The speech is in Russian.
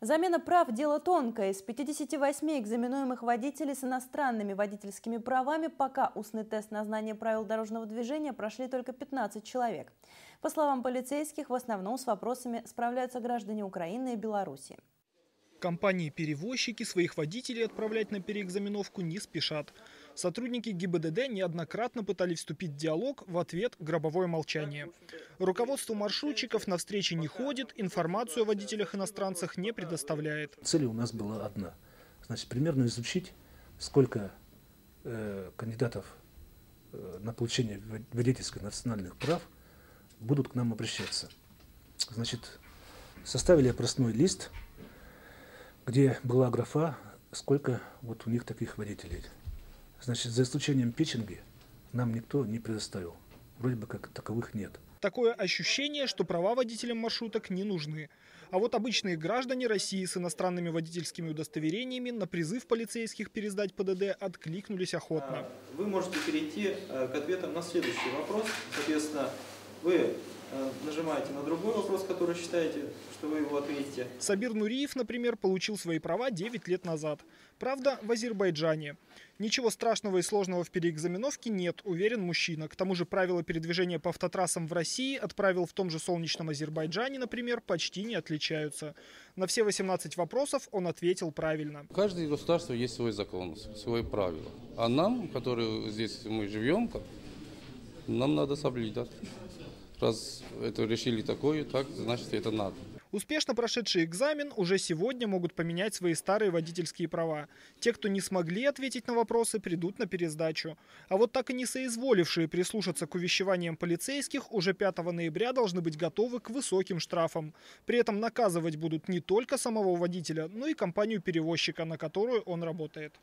Замена прав – дело тонкое. Из 58 экзаменуемых водителей с иностранными водительскими правами пока устный тест на знание правил дорожного движения прошли только 15 человек. По словам полицейских, в основном с вопросами справляются граждане Украины и Беларуси. Компании-перевозчики своих водителей отправлять на переэкзаменовку не спешат. Сотрудники ГИБДД неоднократно пытались вступить в диалог, в ответ – гробовое молчание. Руководство маршрутчиков на встречи не ходит, информацию о водителях-иностранцах не предоставляет. Цель у нас была одна. Значит, примерно изучить, сколько э, кандидатов э, на получение водительских национальных прав будут к нам обращаться. Значит, составили опросной лист, где была графа, сколько вот у них таких водителей. Значит, за исключением печенги нам никто не предоставил. Вроде бы как таковых нет. Такое ощущение, что права водителям маршруток не нужны. А вот обычные граждане России с иностранными водительскими удостоверениями на призыв полицейских пересдать ПДД откликнулись охотно. Вы можете перейти э, к ответам на следующий вопрос. Соответственно, вы нажимаете на другой вопрос, который считаете, что вы его ответите. Сабир Нуриев, например, получил свои права 9 лет назад. Правда, в Азербайджане. Ничего страшного и сложного в переэкзаменовке нет, уверен мужчина. К тому же правила передвижения по автотрассам в России от правил в том же солнечном Азербайджане, например, почти не отличаются. На все 18 вопросов он ответил правильно. Каждое государство есть свой закон, свои правила. А нам, которые здесь мы живем, нам надо соблюдать. Раз это решили такое, так, значит это надо. Успешно прошедшие экзамен уже сегодня могут поменять свои старые водительские права. Те, кто не смогли ответить на вопросы, придут на пересдачу. А вот так и не соизволившие прислушаться к увещеваниям полицейских уже 5 ноября должны быть готовы к высоким штрафам. При этом наказывать будут не только самого водителя, но и компанию перевозчика, на которую он работает.